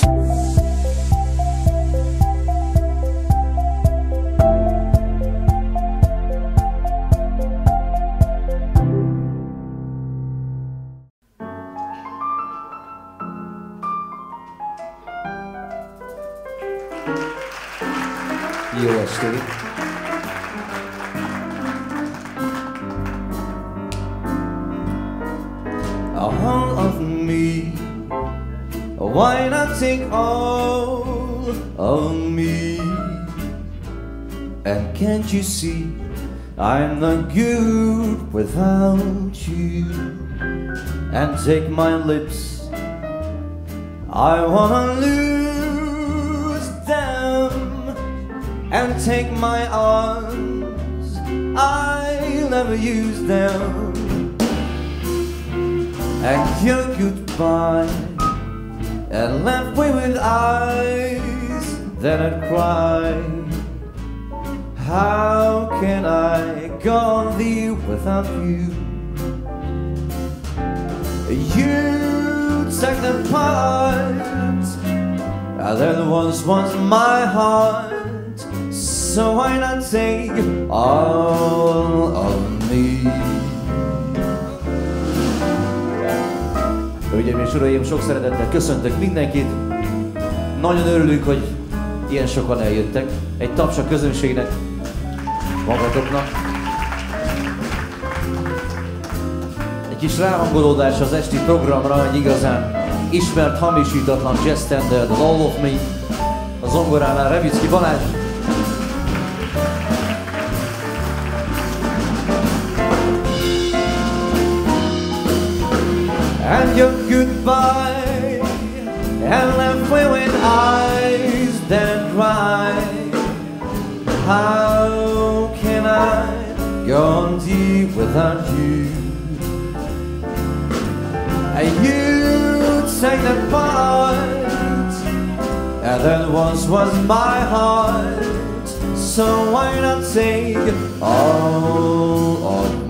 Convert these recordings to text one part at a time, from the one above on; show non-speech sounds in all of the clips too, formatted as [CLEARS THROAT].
Jó estét! All all of me? And can't you see I'm not good without you? And take my lips, I wanna lose them and take my arms. I'll never use them. And your goodbye, and left me with eyes that I'd cry. How can I go on thee without you? You take the part that once was my heart. So why not take all of me? Hölgyeim és Uraim, sok szeretettel köszöntök mindenkit. Nagyon örülünk, hogy ilyen sokan eljöttek. Egy taps a közönségnek, magatoknak. Egy kis ráhangolódás az esti programra, egy igazán ismert, hamisítatlan jazz standard, All of Me, a zongoránál Revicki Balázs. And your goodbye and left me with eyes that cry. How can I go on deep without you? And you take that part and that once was my heart. So why not take all of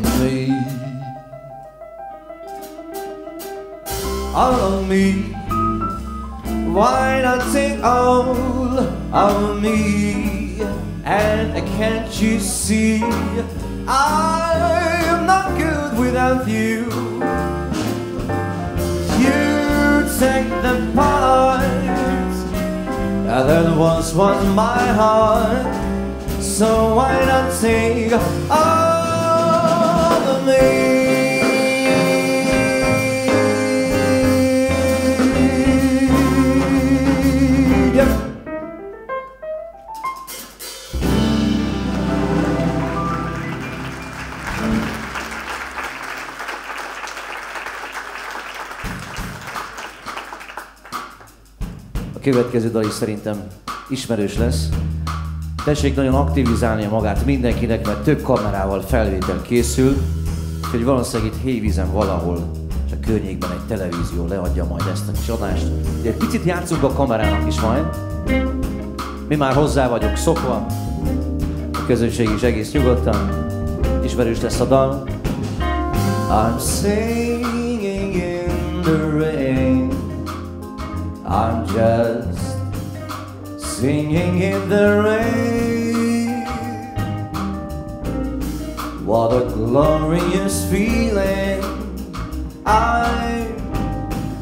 all of me. Why not take all of me? And can't you see I'm not good without you? You take the part that once was my heart. So why not take all of me? Következő dal is szerintem ismerős lesz. Tessék nagyon aktivizálnia magát mindenkinek, mert több kamerával felvétel készül, úgyhogy valószínűleg itt Hévízen valahol és a környékben egy televízió leadja majd ezt a kis adást. Ugye egy picit játszunk a kamerának is majd. Mi már hozzá vagyok szokva, a közönség is egész nyugodtan. Ismerős lesz a dal. I'm singing I'm just singing in the rain. What a glorious feeling. I'm,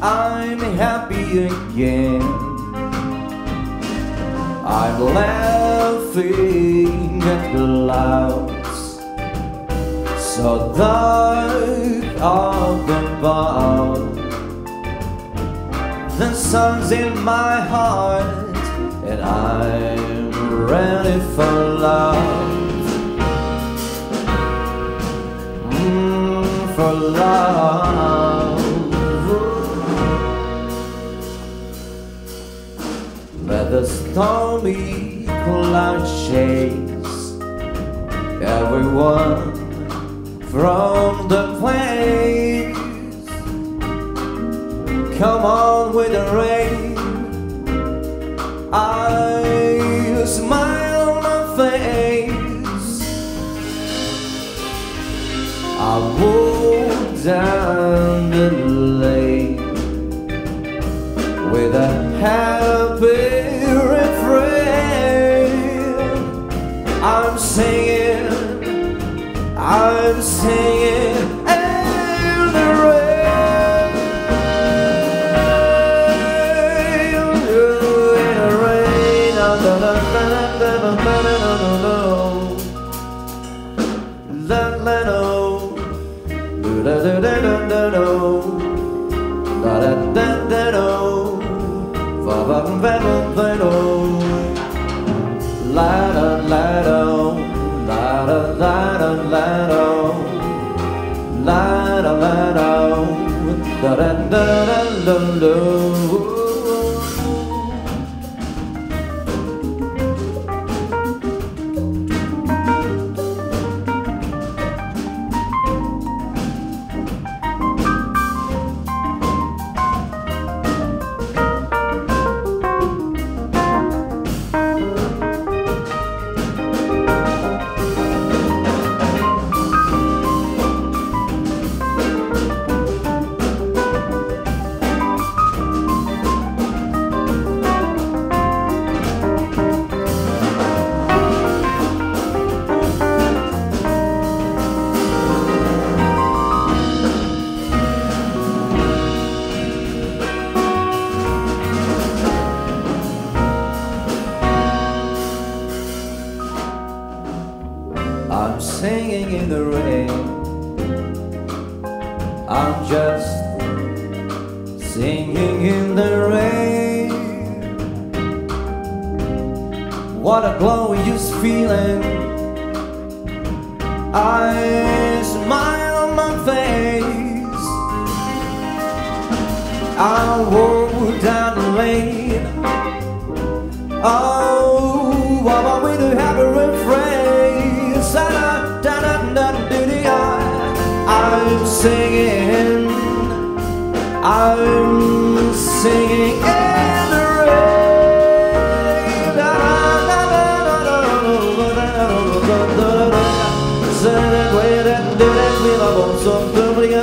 I'm happy again. I'm laughing at the clouds so dark up above. The sun's in my heart, and I'm ready for love. Mm, for love. Let the stormy cloud chase everyone from the place. Come on with the rain. I smile on my face. I walk down the dun dun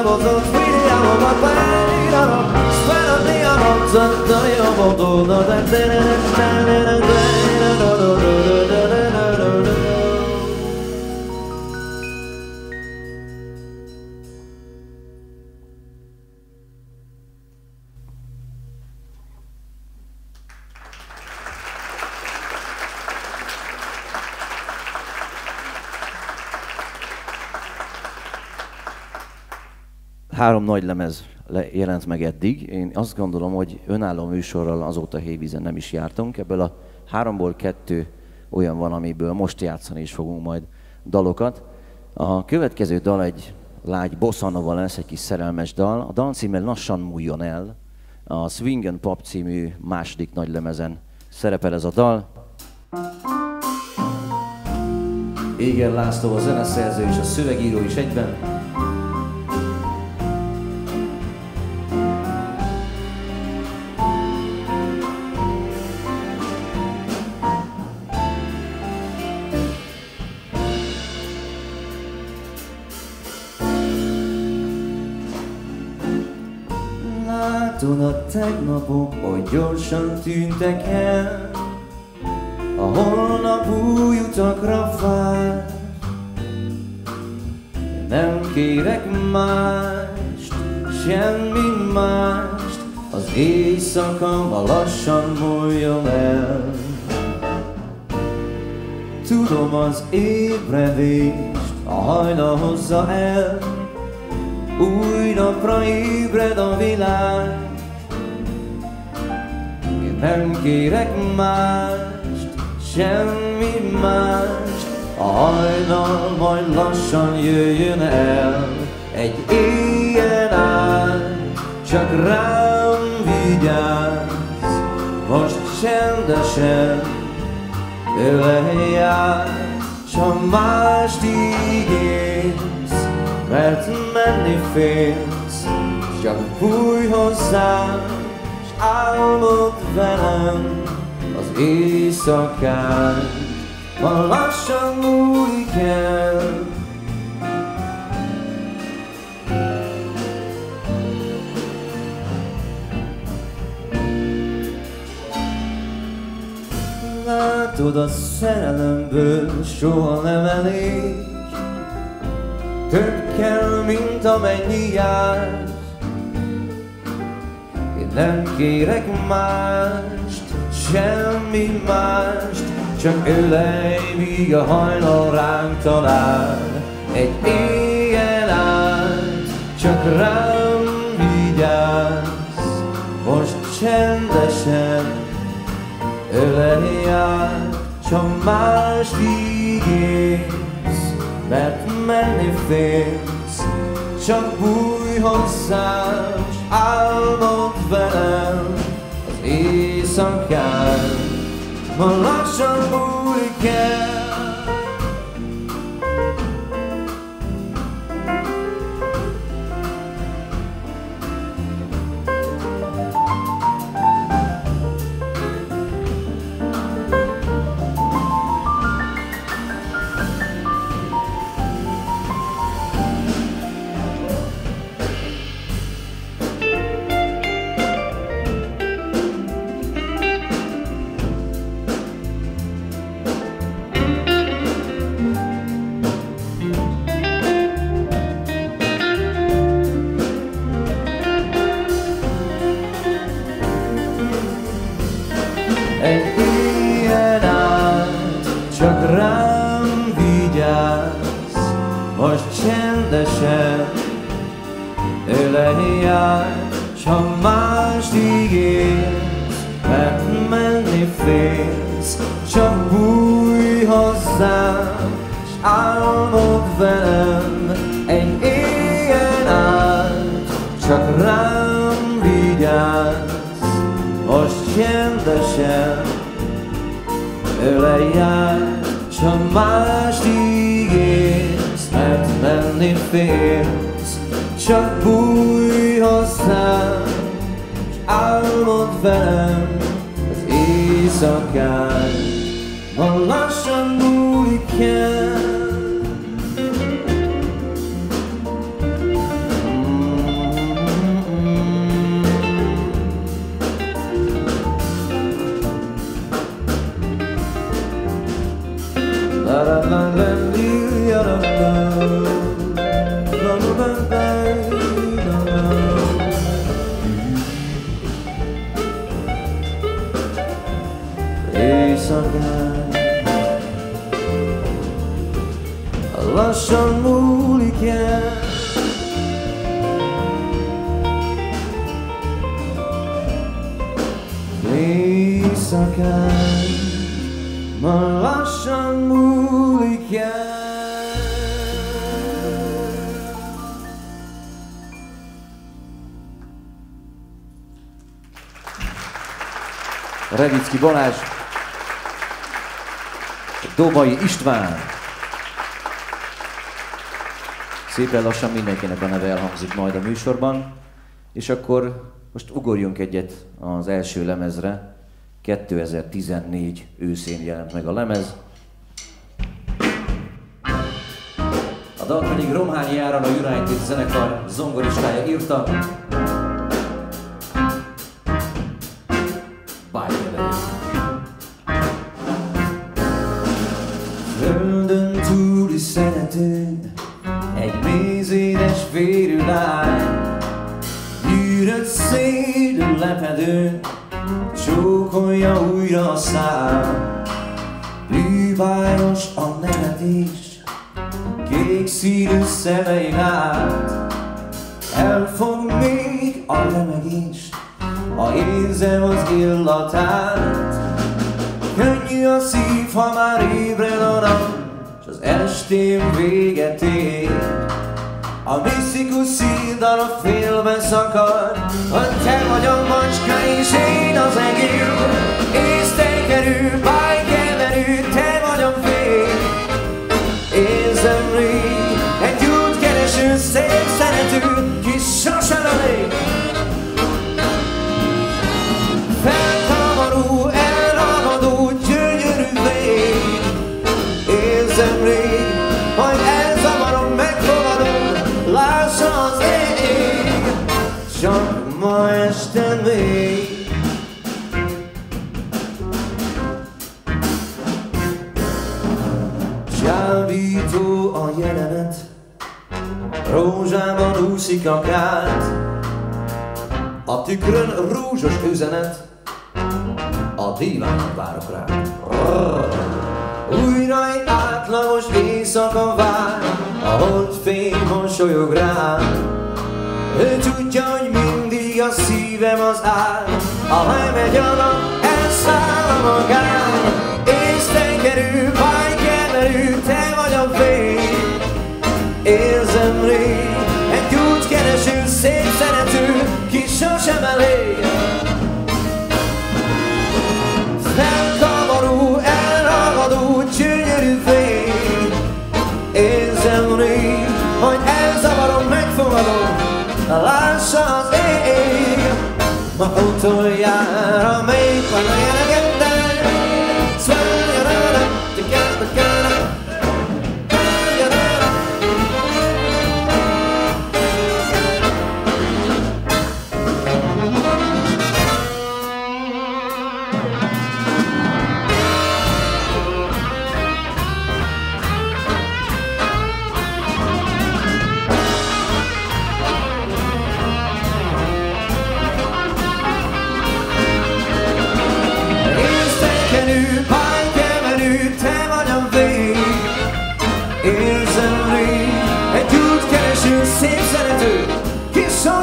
obozo, chwili ja mowa pani rano, spero mi obozo, to i obozo, no tak, tak, tak, tak, tak, tak, tak, tak, tak, tak, Három nagy lemez le- jelent meg eddig. Én azt gondolom, hogy önálló műsorral azóta Hévízen nem is jártunk. Ebből a háromból kettő olyan van, amiből most játszani is fogunk majd dalokat. A következő dal egy lágy bosszanova lesz, egy kis szerelmes dal. A dal címe Lassan múljon el. A Swing and Pop című második nagy lemezen szerepel ez a dal. Éger László a zeneszerző és a szövegíró is egyben. A tegnapok, hogy gyorsan tűntek el. A holnap új utakra vár Nem kérek mást, semmi mást. Az éjszaka ma lassan múljon el. Tudom az ébredést, a hajna hozza el. Új napra ébred a világ nem kérek mást, semmi mást. A hajnal majd lassan jöjjön el. Egy éjjel áll, csak rám vigyázz. Most csendesen tőle jár S ha mást ígérsz, mert menni félsz, csak fúj hozzám, álmod velem az éjszakán, ma lassan múlik el. Látod a szerelemből soha nem elég, több kell, mint amennyi jár, nem kérek mást, semmi mást Csak ölej, míg a hajnal ránk talál. Egy éjjel át, csak rám vigyázz Most csendesen ölej át Csak mást ígérsz, mert menni félsz. Csak s álmod velem Az éjszakán. Ma lassan múlik el Revicki Balázs, Dobai István. Szépen lassan mindenkinek a neve elhangzik majd a műsorban, és akkor most ugorjunk egyet az első lemezre. 2014 őszén jelent meg a lemez. A dal pedig Romhányi Áron a United zenekar zongoristája írta. Szakad, Hogy te vagy a macska és én az egér. Észtekerű, bájkeverű, te vagy a fény. Érzem rég, egy útkereső, szép szerető, ki sosem elég. Felkavaró, elragadó, gyönyörű vég Érzem rég, majd elzavarom, Isten mély. Csábító a jelenet, rózsában úszik a kárt, a tükrön rúzsos üzenet, a dívánon várok rá. Újra egy átlagos éjszaka vár, a holdfény mosolyog rá. ő tudja, hogy mi mindig a szívem az áll, ha lemegy a nap, elszáll a magán. Észtenkerű, pálykemmerű, te vagy a fény. Érzem rég, egy kereső, szép szerető, ki sosem elég. Felkavaró, elragadó, gyönyörű fény. Érzem rég, hogy elzavarom, megfogadom, lássa az ég. Ma utoljára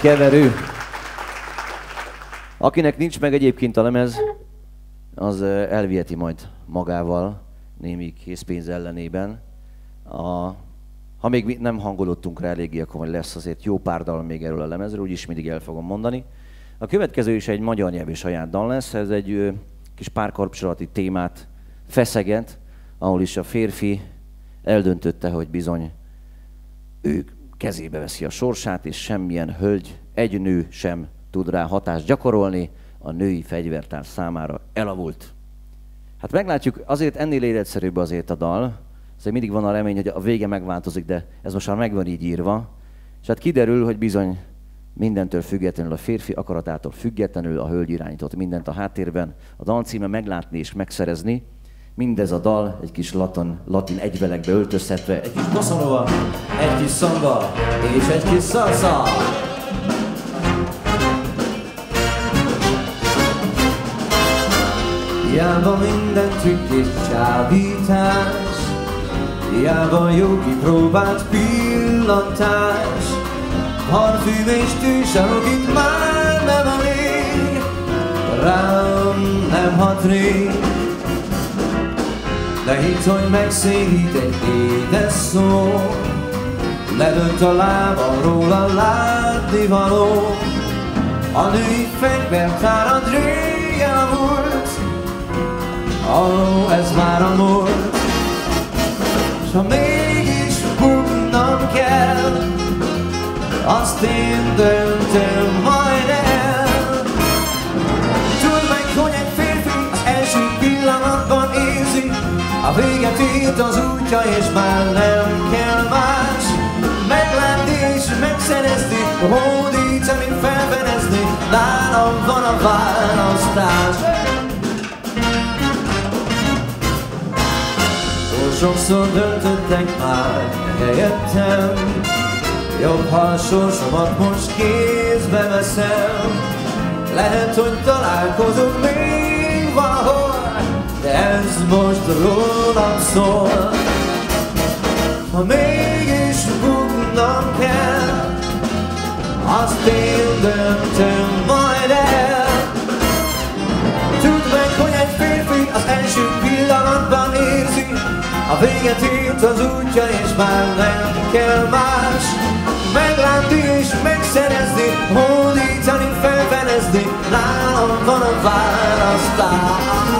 keverő. Akinek nincs meg egyébként a lemez, az elviheti majd magával némi készpénz ellenében. A, ha még nem hangolódtunk rá eléggé, akkor lesz azért jó pár dal még erről a lemezről, úgyis mindig el fogom mondani. A következő is egy magyar nyelvű saját dal lesz, ez egy kis párkapcsolati témát feszeget, ahol is a férfi eldöntötte, hogy bizony ők kezébe veszi a sorsát, és semmilyen hölgy, egy nő sem tud rá hatást gyakorolni, a női fegyvertár számára elavult. Hát meglátjuk, azért ennél életszerűbb azért a dal, azért mindig van a remény, hogy a vége megváltozik, de ez most már megvan így írva, és hát kiderül, hogy bizony mindentől függetlenül, a férfi akaratától függetlenül a hölgy irányított mindent a háttérben, a dalcíme meglátni és megszerezni, Mindez a dal egy kis latin, latin egyvelekbe öltözhetve, egy kis bosszanova, egy kis szamba és egy kis salsa. Hiába minden trükk és csábítás, Hiába jó kipróbált pillantás, Parfüm és tűsarok itt már nem elég, Rám nem hat rég, de hitt, hogy megszédít egy édes szó. Ledönt a lába róla látni való. A női fegyvertárad régen a múlt. Ó, ez már a múlt. S ha mégis buknom kell Azt én döntöm majd a véget ért az útja, és már nem kell más. Meglátni és megszerezni, hódítani, felfedezni Nálam van a választás. Sokszor döntöttek már helyettem Jobb, ha a sorsomat most kézbe veszem. Lehet, hogy találkozunk még de ez most rólam szól. Ha mégis buknom kell Azt én döntöm majd el. Tudd meg, hogy egy férfi az első pillanatban érzi A véget ért az útja és már nem kell más. Meglátni és megszerezni, hódítani, felfedezni Nálam van a választás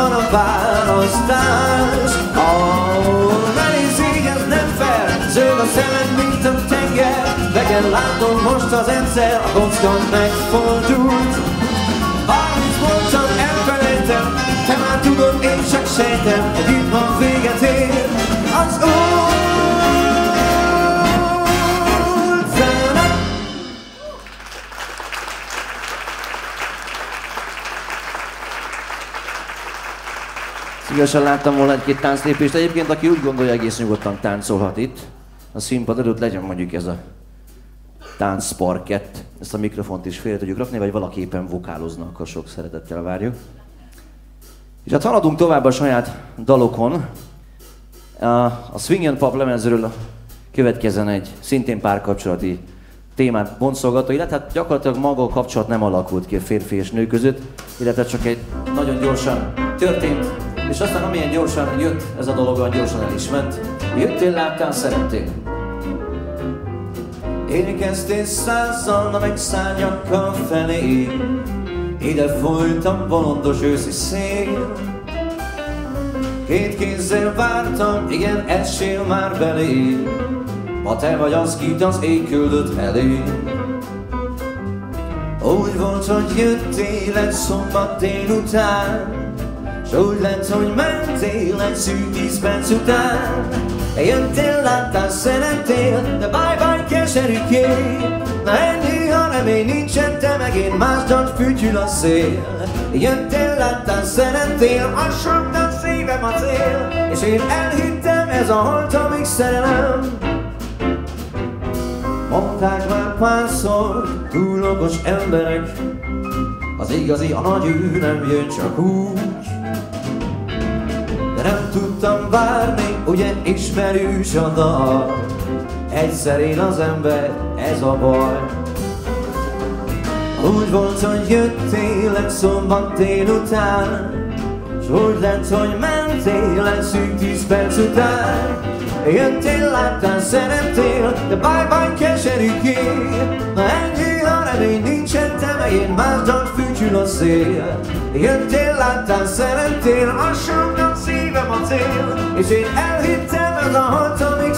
van a választás. Oh, nehéz ez nem fel, zöld a szemed, mint a tenger, de kell látnom most az egyszer, a kocka megfordult. Harminc voltam, elfelejtem, te már tudod, én csak sejtem, hogy itt van véget ér az út. Szívesen láttam volna egy-két tánclépést. Egyébként, aki úgy gondolja, egész nyugodtan táncolhat itt, a színpad előtt legyen mondjuk ez a táncparkett. Ezt a mikrofont is félre tudjuk rakni, vagy valaki éppen vokálozna, akkor sok szeretettel várjuk. És hát haladunk tovább a saját dalokon. A Swing and Pop lemezről következzen egy szintén párkapcsolati témát boncolgató, illetve hát gyakorlatilag maga a kapcsolat nem alakult ki a férfi és nő között, illetve csak egy nagyon gyorsan történt, és aztán amilyen gyorsan jött ez a dolog, olyan gyorsan el is ment. Jöttél, láttál, szerettél. Énekeztél százal, meg szárnyakkal felé, ide folytam bolondos őszi szél. Két kézzel vártam, igen, esél már belé, Ma te vagy az, kit az ég küldött elé. Úgy volt, hogy jöttél egy szombat délután, S úgy lett, hogy mentél egy szűk tíz perc után. Jöttél, láttál, szerettél, de bye-bye keserű kép. Na ennyi, ha remény nincsen, te meg én másdat fütyül a szél. Jöttél, láttál, szerettél, azt a szívem a cél. És én elhittem, ez a halt, amíg szerelem. Mondták már párszor, túl okos emberek, az igazi, a nagy ő nem jön csak úgy. Tudtam várni, ugye ismerős a dal, egyszer él az ember, ez a baj. Úgy volt, hogy jöttél egy szombat délután, S úgy lett, hogy mentél egy szűk tíz perc után, Jöttél, láttál, szerettél, de bye-bye keserű kép. Na ennyi a remény nincsen, te meg én más dalt fűcsül a szél. Jöttél, láttál, szerettél, a szívem a cél. És én elhittem, ez a hat, amíg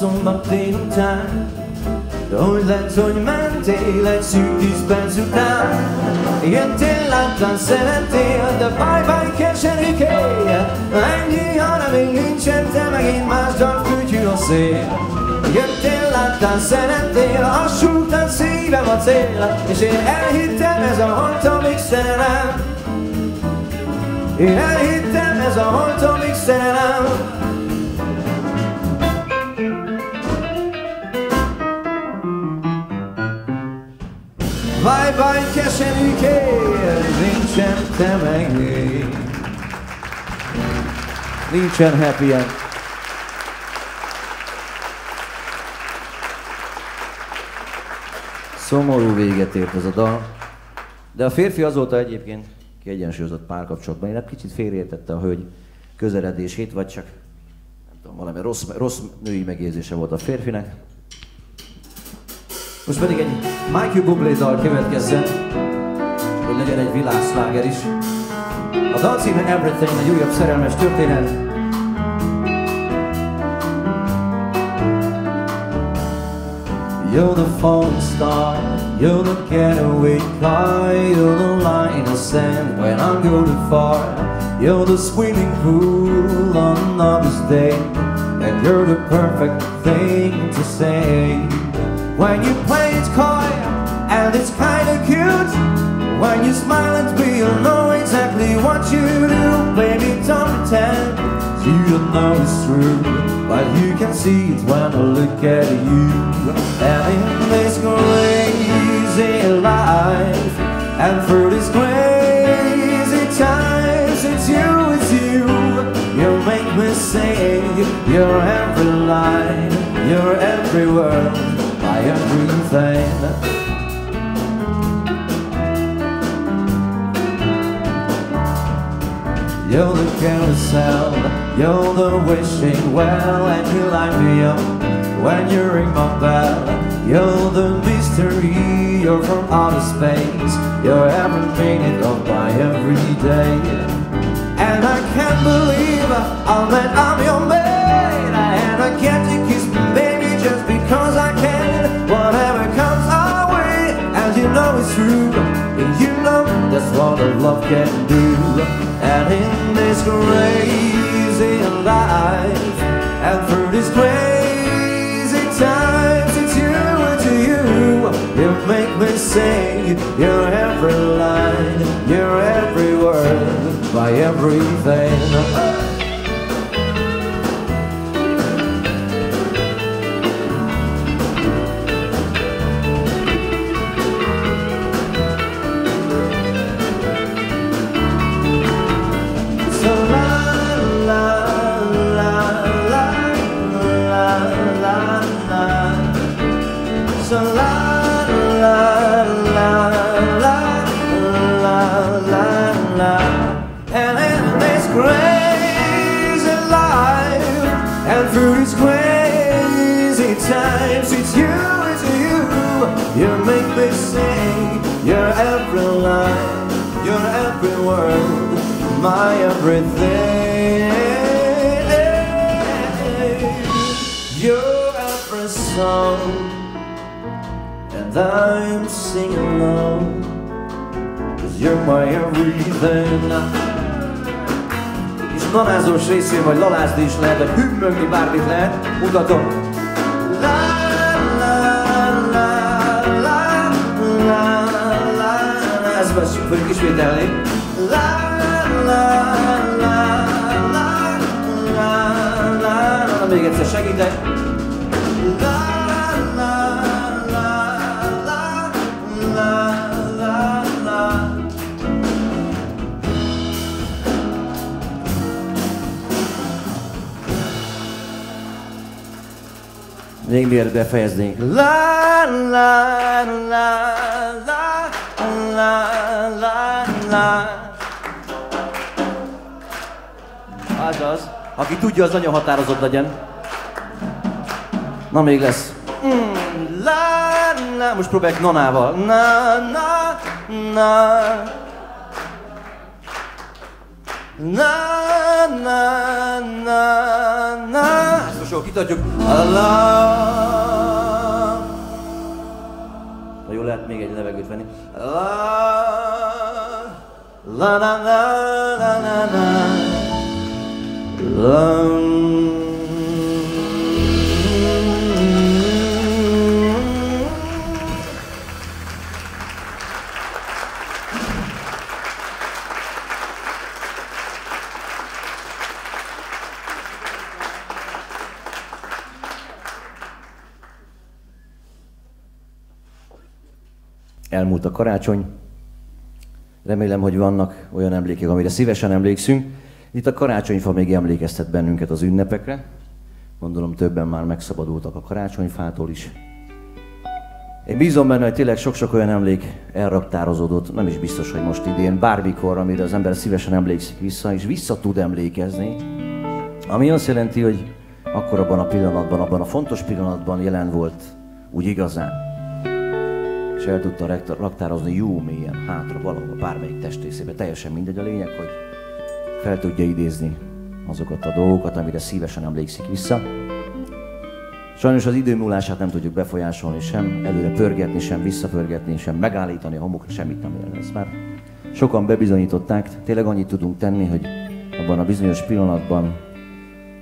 szombat délután De hogy lett, hogy mentél egy szűk tíz perc után Jöttél, láttál, szerettél, de bye-bye keserűkél Ennyi, hanem még nincsen, te meg én más dal fütyül a szél. Jöttél, láttál, szerettél, súgtad szívem a cél És én elhittem, ez a holt, amíg szerelem. Én elhittem, ez a holt, amíg szerelem Bye-bye keserűkér, nincsen te meg Nincsen happy end. Szomorú véget ért ez a dal. De a férfi azóta egyébként kiegyensúlyozott párkapcsolatban. Én kicsit félreértette a hölgy közeledését, vagy csak nem tudom, valami rossz, rossz női megérzése volt a férfinek. Most pedig egy Michael Bublé dal következzen, hogy legyen egy világszláger is. A dal címe Everything, egy újabb szerelmes történet. You're the falling star, you're the getaway car, you're the line of sand when I'm going far. You're the swimming pool on August day, and you're the perfect thing to say. When you play it coy, and it's kinda cute. When you smile at me, you'll know exactly what you do. Baby, don't pretend you don't know it's true, but you can see it when I look at you. And in this crazy life, and through this crazy times, it's you, it's you. You make me sing. You're every line, you're every word, my everything. You're the carousel, you're the wishing well, and you light me up when you ring my bell. You're the mystery, you're from outer space, you're every minute of my every day. And I can't believe oh, that I'm your maid, and I get to kiss me, baby, just because I true, and you know that's what a love can do. And in this crazy life And through these crazy times It's you, it's you. You make me sing Your every line Your every word My everything my everything. You're every song, and I'm singing along. Cause you're my everything. És nanázós részén, vagy lalázni is lehet, vagy hümmögni bármit lehet, mutatom. Ezt veszünk, fogjuk ismételni. Még egyszer segítek. Még mielőtt befejeznénk. La la la la la la la Az az. Aki tudja, az nagyon határozott legyen. Na, még lesz. Mm, la, la, most próbálják nanával. Na, na, na. Na, na, na, na. Ezt most jól kitartjuk. La, Na jó, lehet még egy levegőt venni. La, la, la, la, la, la, la. Elmúlt a karácsony. Remélem, hogy vannak olyan emlékek, amire szívesen emlékszünk. Itt a karácsonyfa még emlékeztet bennünket az ünnepekre. Gondolom többen már megszabadultak a karácsonyfától is. Én bízom benne, hogy tényleg sok-sok olyan emlék elraktározódott, nem is biztos, hogy most idén, bármikor, amire az ember szívesen emlékszik vissza, és vissza tud emlékezni. Ami azt jelenti, hogy akkor abban a pillanatban, abban a fontos pillanatban jelen volt úgy igazán. És el tudta raktározni jó mélyen, hátra, valahol, bármelyik testrészébe. Teljesen mindegy a lényeg, hogy fel tudja idézni azokat a dolgokat, amire szívesen emlékszik vissza. Sajnos az idő múlását nem tudjuk befolyásolni, sem előre pörgetni, sem visszapörgetni, sem megállítani a homokra, semmit nem élvez. Mert sokan bebizonyították, tényleg annyit tudunk tenni, hogy abban a bizonyos pillanatban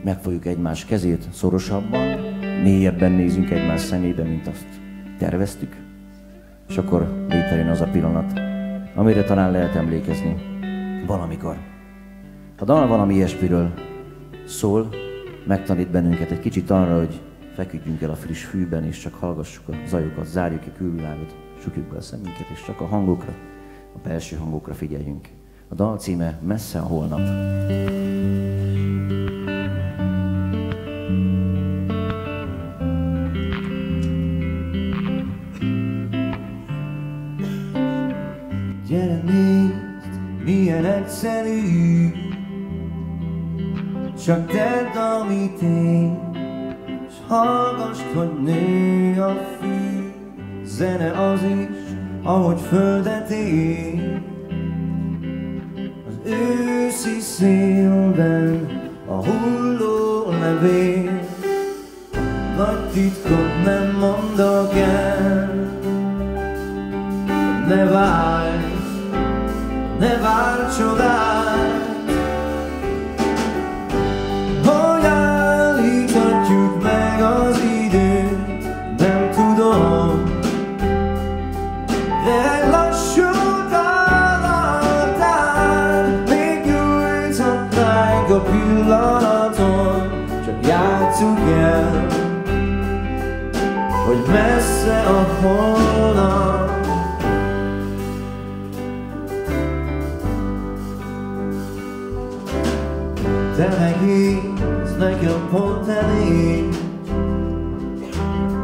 megfogjuk egymás kezét szorosabban, mélyebben nézünk egymás szemébe, mint azt terveztük, és akkor létrejön az a pillanat, amire talán lehet emlékezni valamikor. A dal valami ilyesmiről szól, megtanít bennünket egy kicsit arra, hogy feküdjünk el a friss fűben, és csak hallgassuk a zajokat, zárjuk ki külvilágot, sukjuk be a szemünket, és csak a hangokra, a belső hangokra figyeljünk. A dal címe Messze a holnap. Gyere nézd, milyen egyszerű Csak tedd, amit én S hallgass, hogy nő a fű Zene az is, ahogy földet ér. Az őszi szélben a hulló levél. Nagy titkot nem mondok el. Ne várj, ne várj csodát messze a holnap. Te megírsz nekem pont elég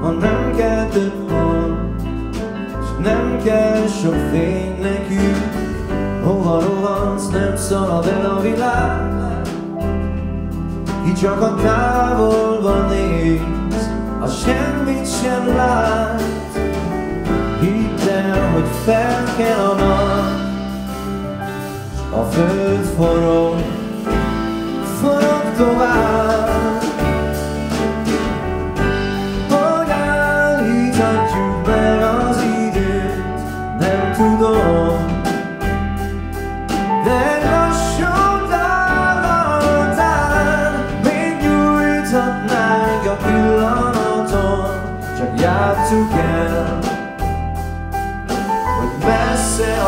Ha nem kell több hang S nem kell sok fény nekünk Hova rohansz, nem szalad el a világ. Ki csak a távolban néz A semmit sem lát Hidd el, hogy fel kell a nap. A föld forog forog tovább Csak játsszuk el, hogy messze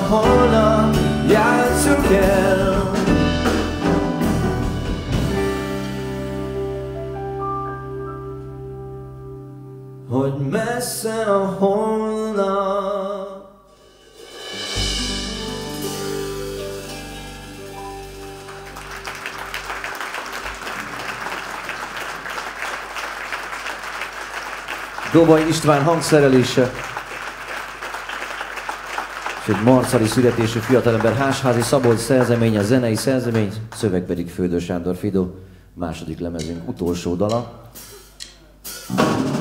Messze a holnap játsszuk el Hogy messze a holnap Dobai István hangszerelése. És egy marcali születésű fiatalember Hásházi Szabolcs szerzeménye, zenei szerzemény, szöveg pedig Földő Sándor Fido, második lemezünk utolsó dala.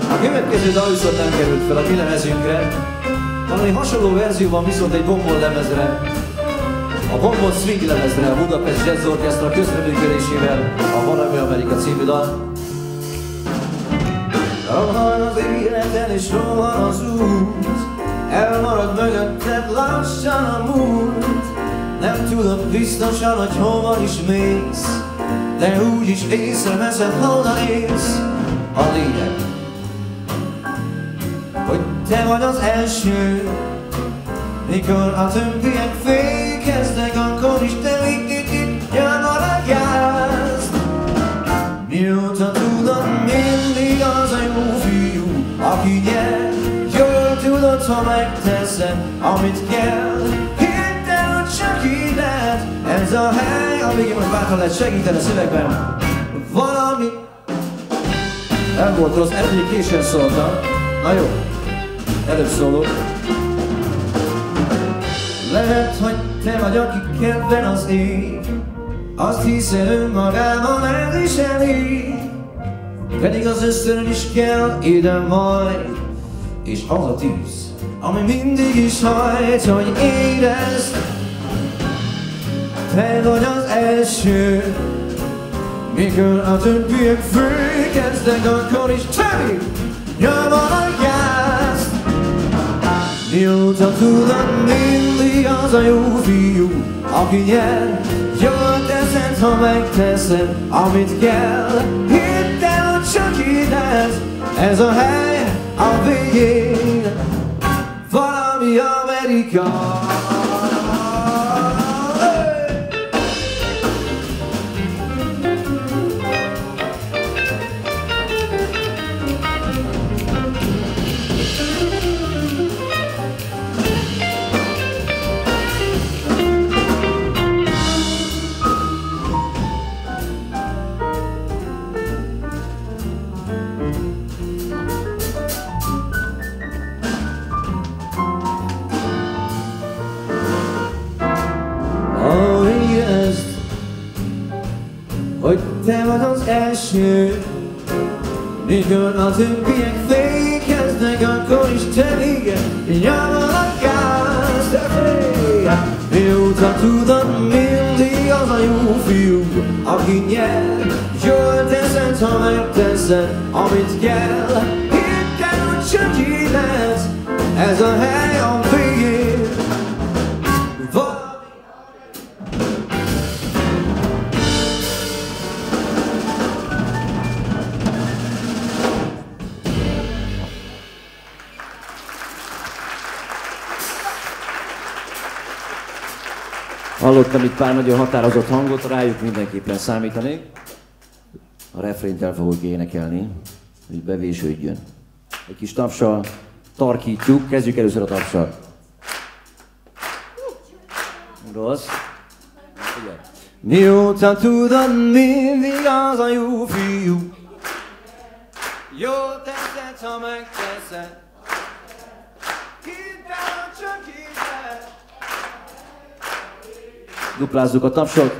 A következő dal viszont nem került fel a mi lemezünkre, valami hasonló verzióban viszont egy bombon lemezre. A Bombon Swing lemezre a Budapest Jazz Orchestra közreműködésével a Valami Amerika című dal. Rohan az életen és rohan az út Elmarad mögötted lassan a múlt. Nem tudod biztosan, hogy hova is mész De úgyis észreveszed, honnan élsz A lényeg Hogy te vagy az első Mikor a többiek fékeznek Akkor is te amit kell. Hidd el, csak lehet. Ez a hely, amíg most bátran lehet segíteni a szövegben. Valami. Nem volt rossz, előbb későn szóltam. Na jó, előbb szólok. Lehet, hogy te vagy, aki kedven az ég Azt hiszed önmagában ez is elég Pedig az ösztön is kell ide majd És az a tűz, ami mindig is hajt, hogy érezd Te vagy az első. Mikor a többiek főkezdek, akkor is te nyomod a gázt Mióta tudod, mindig az a jó fiú, aki nyer Jól teszed, ha megteszed, amit kell. Hidd el, hogy csak lesz, ez a hely a végén Amerika nagyon határozott hangot, rájuk mindenképpen számítanék. A refrént el fogok énekelni, hogy bevésődjön. Egy kis tapsal tarkítjuk, kezdjük először a tapsal. Rossz. Mióta tudod, mindig az a jó fiú. Jól teszed, ha megteszed. Duplázzuk a tapsot.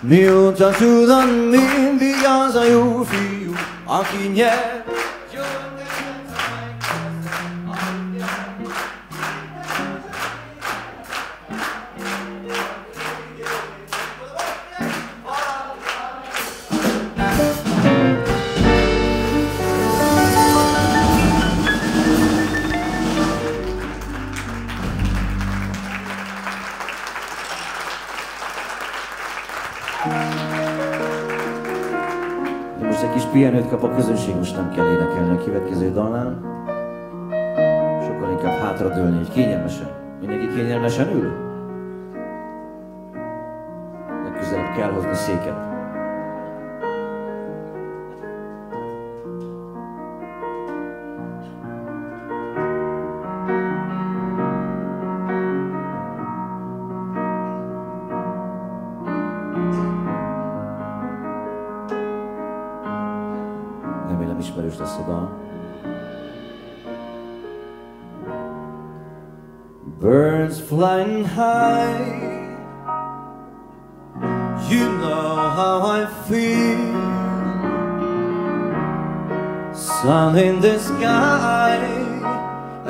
Mióta tudod, mindig az a jó fiú, aki nyer. Pihenőt kap a közönség, most nem kell énekelni a következő dalnál. Sokkal inkább hátradőlni, egy kényelmesen. Mindenki kényelmesen ül? Legközelebb kell hozni széket.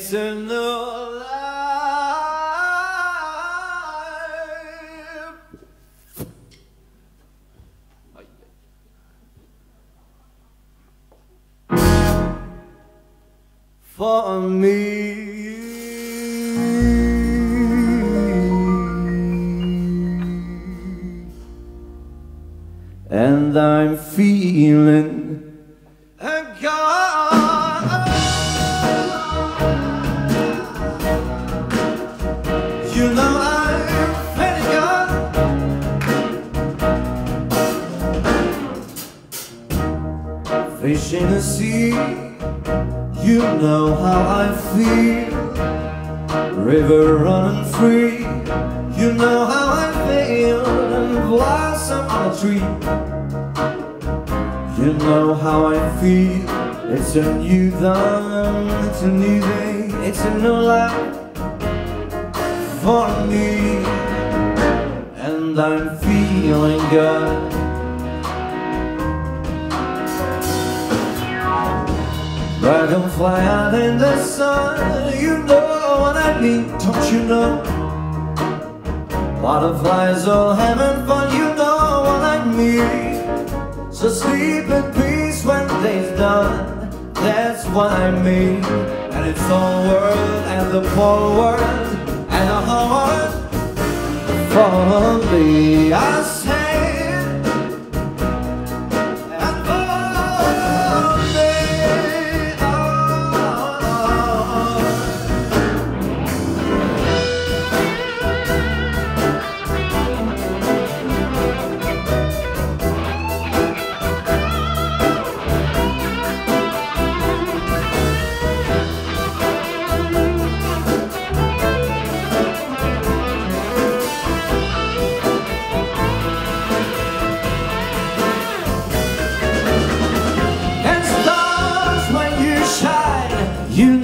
It's a life. For me. It's a new dawn, it's a new day, it's a new life for me. And I'm feeling good. Dragonfly out in the sun, you know what I mean, don't you know? Butterflies all having fun, you know what I mean. So sleep in peace when day's done, that's what I mean. And it's all world and the whole world and the whole world for me. I say.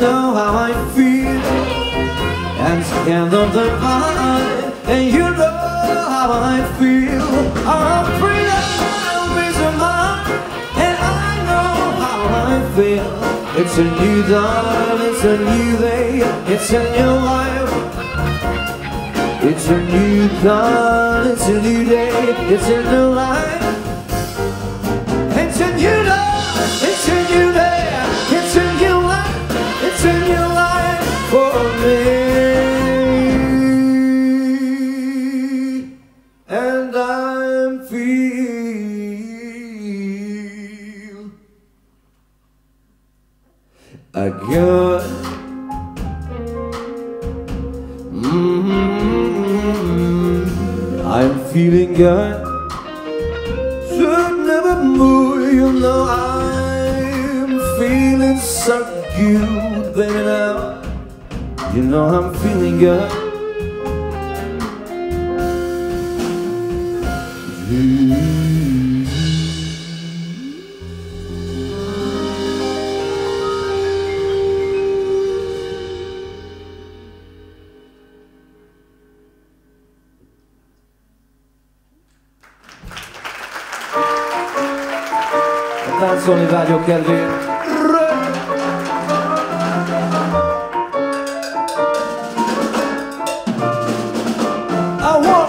Know how I feel. And scan of the pie, and you know how I feel. I'm free peace of mind, and I know how I feel. It's a new dawn, it's a new day, it's a new life. It's a new dawn, it's a new day, it's a new life.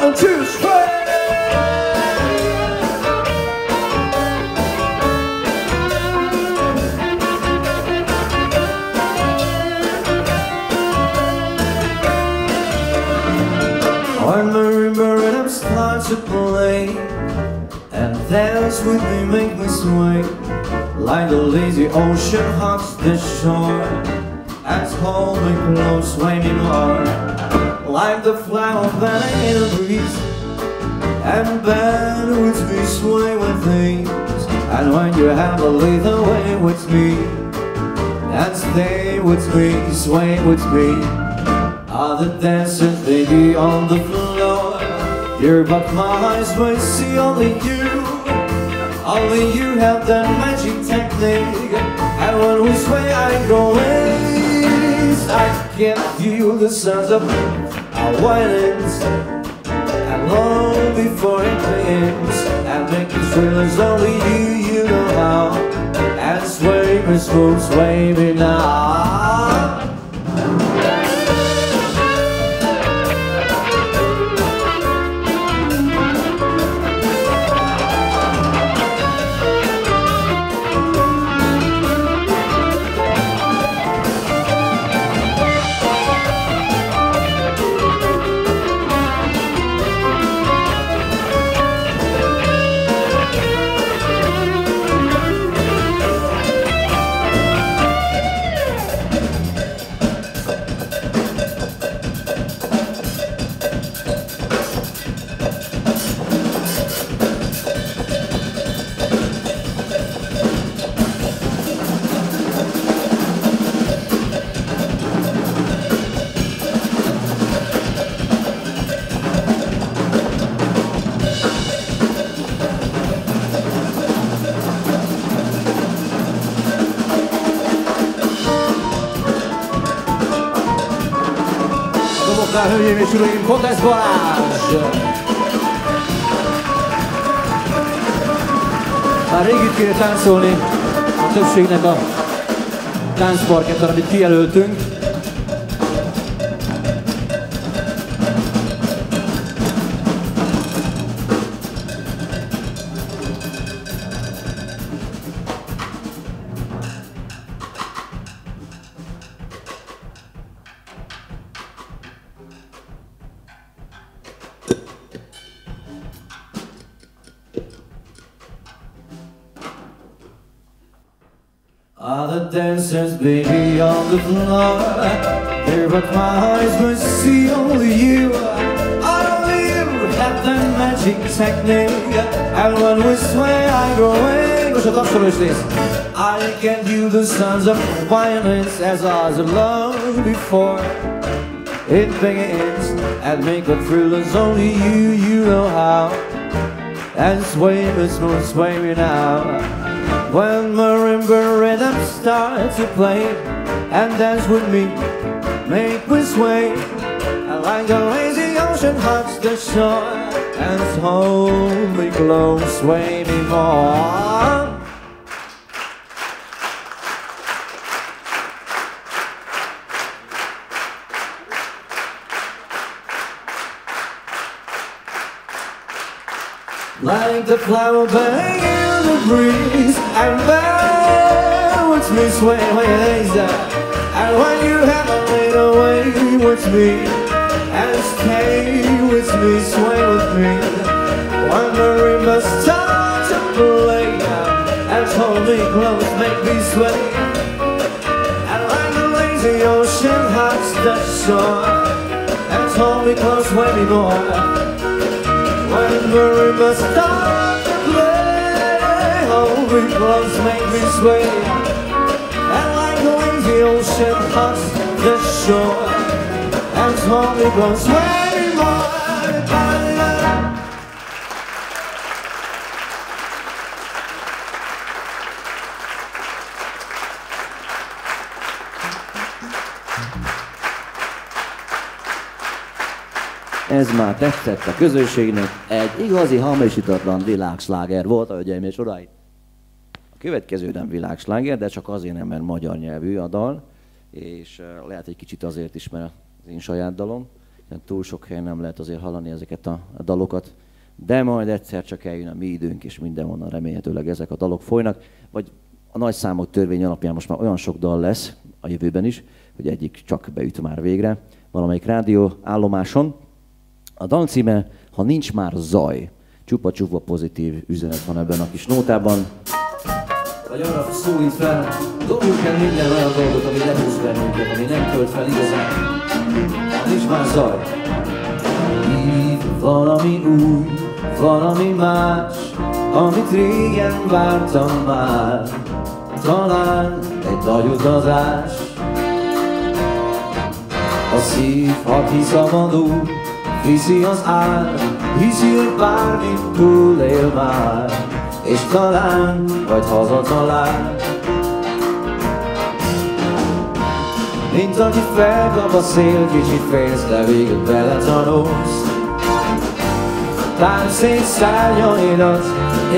To choose great I remember it I'm split to play And dance with me, make me sway Like the lazy ocean hugs the shore And hold me close, me more Like the flower I in a breeze and bend with me, sway with things. And when you have a little way with me, and stay with me, sway with me. Other dancers, baby, on the floor. Here, but my eyes will see only you. Only you have that magic technique. And when we sway, I go ways. I can feel the of our violence. And long before it begins, I make me feel as only you, you know how. And sway me smooth, sway me now. Doboknál, hölgyeim és uraim, Kotesz Balázs! Már rég itt kéne táncolni a többségnek a táncparketten, amit kijelöltünk. Sounds of violence as ours alone before. It begins and make the thrillers only you, you know how. And sway me, smooth, sway me now. When marimba rhythm starts to play and dance with me, make me sway. And like the lazy ocean hugs the shore and hold me close, sway me more. Like the flower in the breeze. And with me, sway away laser And when you have a little way with me. And stay with me, sway with me. When the river starts to play. And hold me close, make me sway. And like the lazy ocean hugs the shore. And hold me close, sway me more when the river starts to play Hold me close, make me sway. And like the lazy ocean hugs the shore And hold me close, sway more Ez már tetszett a közönségnek. Egy igazi hamisítatlan világsláger volt, hölgyeim és uraim. A következő nem világsláger, de csak azért nem, mert magyar nyelvű a dal, és eh, lehet egy kicsit azért is, mert az én saját dalom. Túl sok helyen nem lehet azért hallani ezeket a dalokat, de majd egyszer csak eljön a mi időnk, és mindenhonnan remélhetőleg ezek a dalok folynak, vagy a nagy számok törvény alapján most már olyan sok dal lesz a jövőben is, hogy egyik csak beüt már végre valamelyik rádió állomáson. A dal címe, ha nincs már zaj, csupa-csupa pozitív üzenet van ebben a kis nótában. Vagy arra szólít fel, dobjuk el minden olyan dolgot, ami lehúz bennünket, ami nem tölt fel igazán. Ha nincs már zaj. Hív valami új, valami más, amit régen vártam már. Talán egy nagy utazás. A szív, ha kiszabadul, viszi az ár, hiszi, hogy bármit túlél már, és talán vagy hazatalál. Mint aki felkap a szél, kicsit félsz, de végül beletanulsz. Tánc szét szárnyaidat,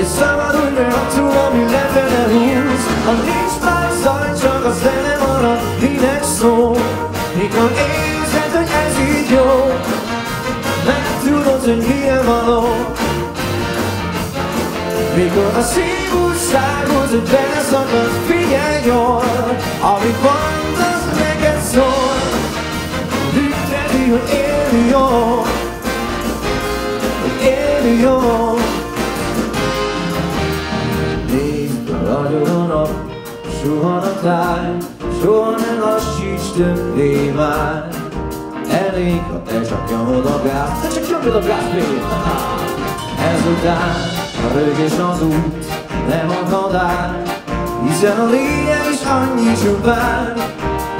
és szabadulj attól, ami lefele húz. Ha nincs már zaj, csak a zene marad, minek szó. Mikor érzed, hogy ez így jó, tudod, hogy milyen való. Mikor a szív úgy szágult, hogy beleszakad, figyelj jól, amit mondasz, neked szól. Ügyteti, hogy élni jó, hogy élni jó. Nézd, ragyog a nap, suhan a táj, soha ne lassíts többé már. Elég, ha te csak nyomod a gáz, te csak nyomod a gáz, baby. Ezután a rögés az út, nem akadál, hiszen a lényeg is annyi csupán,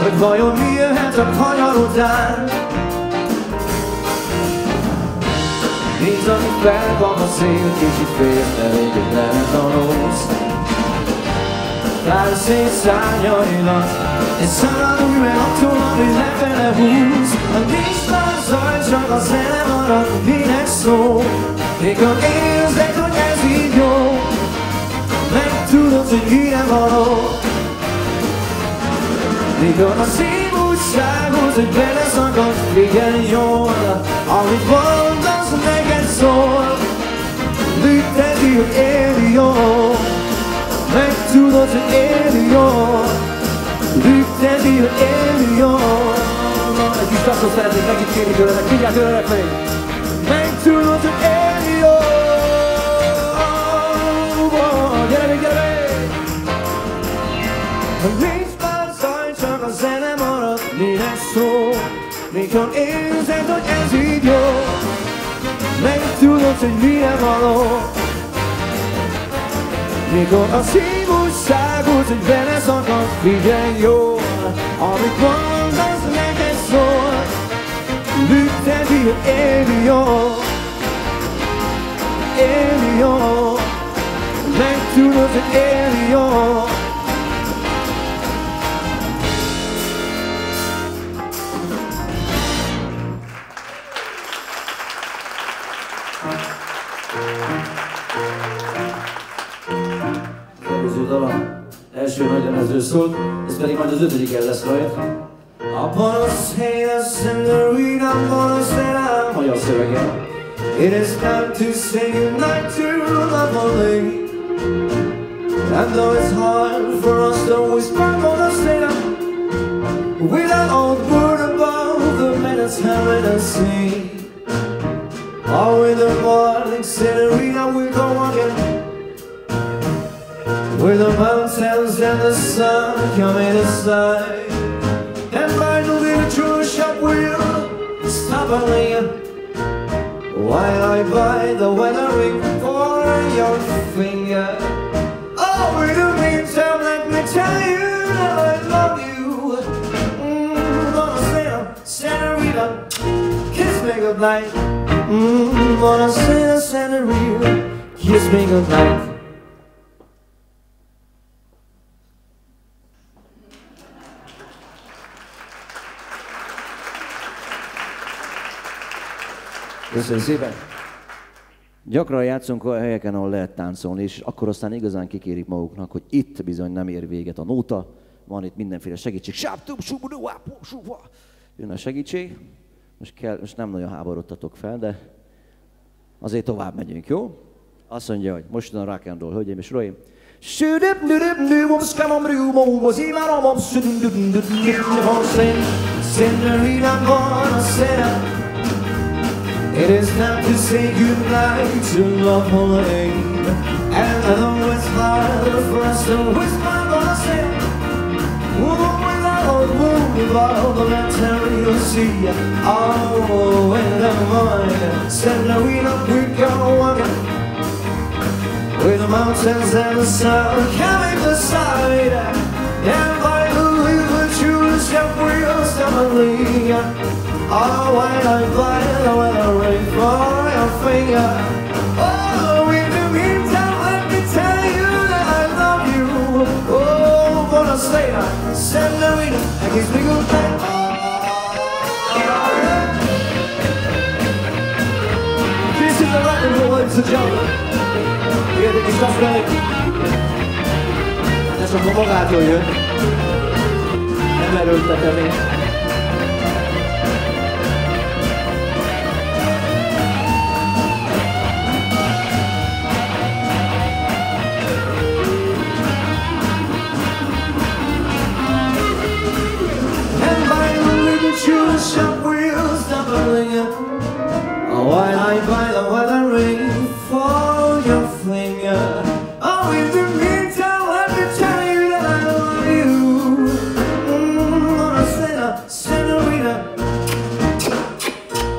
hogy vajon mi jöhet a kanyar után. Nézd, amit felkap a szél, kicsit félsz, de végül nem tanulsz. Tár szét szárnyaidat, és szabadulj meg attól, ami lefele húz. Ha nincs már zaj, csak a zene marad, minek szó. Mikor érzed, hogy ez így jó, meg tudod, hogy mire való. Mikor a szív úgy szágult, hogy beleszakad, figyelj jól, amit mondasz, neked szól. Bünteti, hogy élni jó, meg tudod, hogy élni jó. Bünteti, hogy élni jó. Egy kis taxot szeretnék megint kérni tőletek, mindjárt tőletek még. Meg tudod, hogy élni jó. Gyere még, gyere még! Ha nincs már zaj, csak a zene marad, minek szó Mikor érzed, hogy ez így jó Meg tudod, hogy milyen való Mikor a szív úgy szágult, hogy vele szakad, figyelj jól Amit mondasz, neked szól. Bünteti, hogy élni jó. Élni jó. Meg tudod, hogy élni jó szólt, ez pedig majd az ötödik el lesz rajta. Upon a upon a szövege. It is time to say goodnight to lovely. And though it's hard for us to whisper on a sailor, without old word above the Mediterranean Sea. Oh, in the morning, senorita, we go walking. With the and the sun coming aside And by the little true shop will stop lean While I buy the weathering for your finger. Oh, in the meantime, let me tell you that I love you. Mmm, gonna say, senorita, kiss me goodnight Mmm, gonna say, senorita, kiss me goodnight Köszönöm szépen! Gyakran játszunk olyan helyeken, ahol lehet táncolni, és akkor aztán igazán kikérik maguknak, hogy itt bizony nem ér véget a nóta, van itt mindenféle segítség. Jön a segítség. Most, kell, most nem nagyon háborodtatok fel, de azért tovább megyünk, jó? Azt mondja, hogy most a rock and roll, hölgyeim és uraim. Südöp, nüdöp, rúmom, az imárom, set It is time to say goodnight to love holiday And I know it's hard for us to whisper say Ooh, without a wound involved, but tell you'll see. Oh, in the morning, said no, we don't, we go walking. With the mountains and the sun coming beside And by the river, choose your wheels, stumbling. Oh, when I fly, when I rain for your finger. Oh, in the meantime, let me tell you that I love you. Oh, gonna stay now, send the wind, and kiss me goodnight. This is the rock and roll, ladies and gentlemen. Igen, kis tapsráig. Ez csak magától jön. Nem erőltetem én. shoes, While I buy the weather ring for your finger. Oh, in the meantime, let me tell you that I love you. Mm, on a sinner, senorita.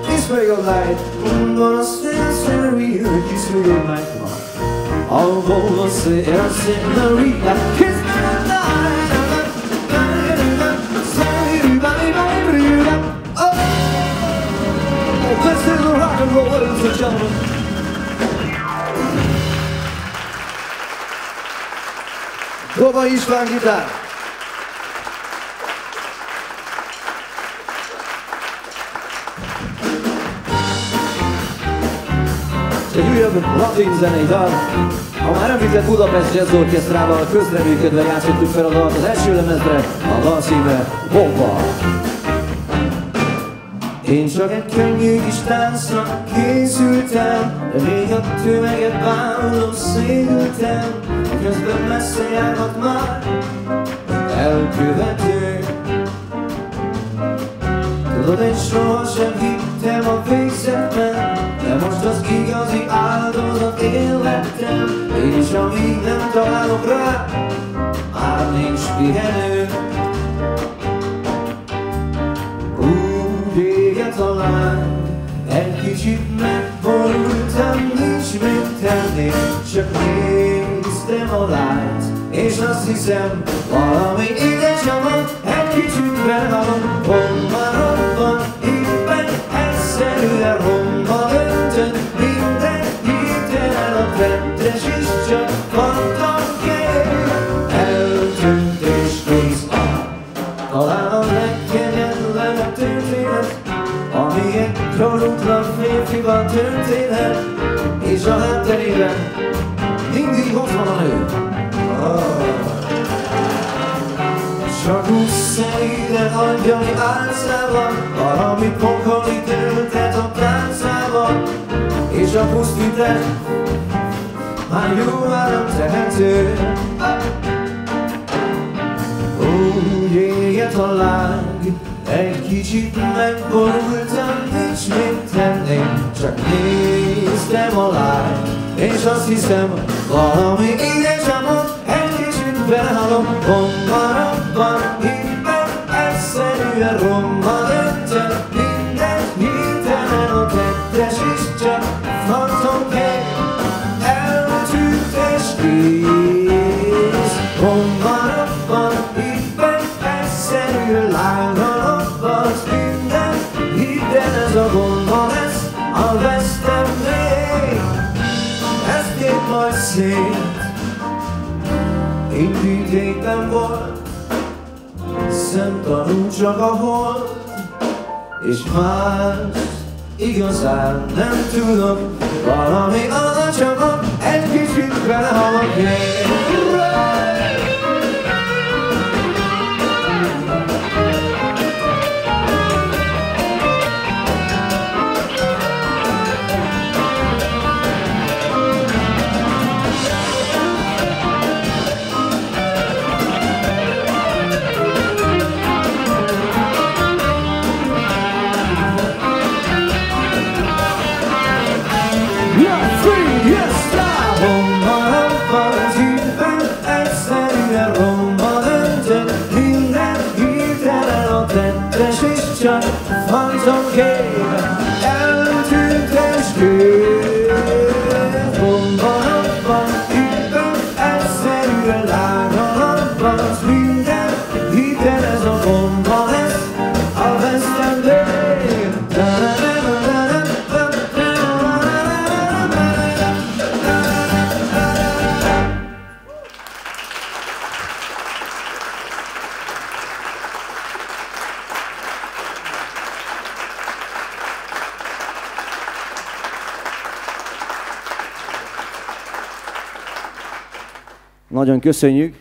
Kiss for your light. Mm, on a sinner, senorita. Kiss for your light. Come on. Oh, você é a senorita. And roll, ladies and gentlemen. Dova István gitár. Egy újabb latin zenei dal. A már említett Budapest Jazz Orchestrával közreműködve játszottuk fel a dalt az első lemezre, a dal szíme Bomba. Én csak egy könnyű kis táncra készültem, de még a tömeget bámulom szédültem, közben messze járhat már elkövető. Tudod, én sohasem hittem a végzetben, de most az igazi áldozat én és amíg nem találok rá, már nincs pihenő. Talán Egy kicsit megborultam, nincs mit tenni Csak néztem a lányt És azt hiszem, valami ide csapott Egy kicsit behalom, bomba pusztítás már jó már nem tehető úgy éget a láng Egy kicsit megborultam, nincs mit tenni. Csak néztem a lány És azt hiszem, valami ide csapott Egy kicsit belehalom, bomba robban Éppen egyszerűen romba a vesztemnél Ez két majd szét Indítékem volt. Szemtanú csak a hold. És más igazán nem tudok. Valami oda csapok Egy kicsit belehalok én Nagyon köszönjük!